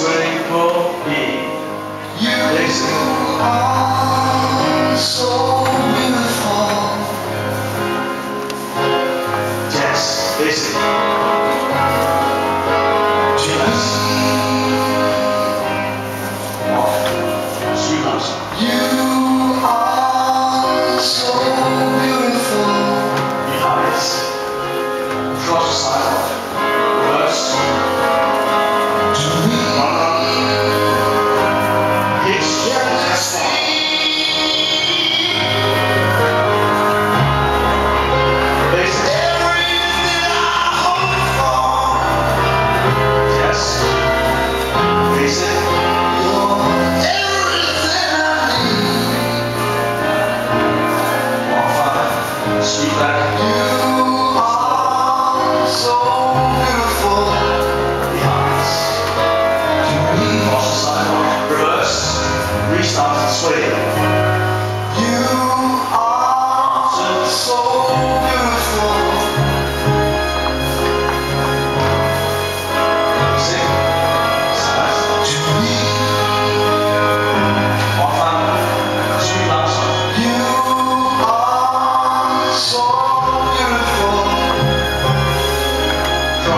way for me. you're so beautiful. Yes. soul.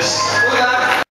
this